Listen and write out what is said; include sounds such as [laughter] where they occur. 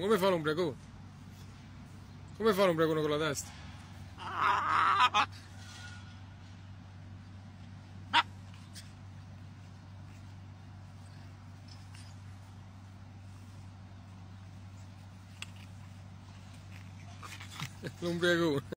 Come fa l'ombriacone? Come fa l'ombriacone con la testa? [laughs] L'ombriacone.